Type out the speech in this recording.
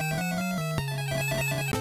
Música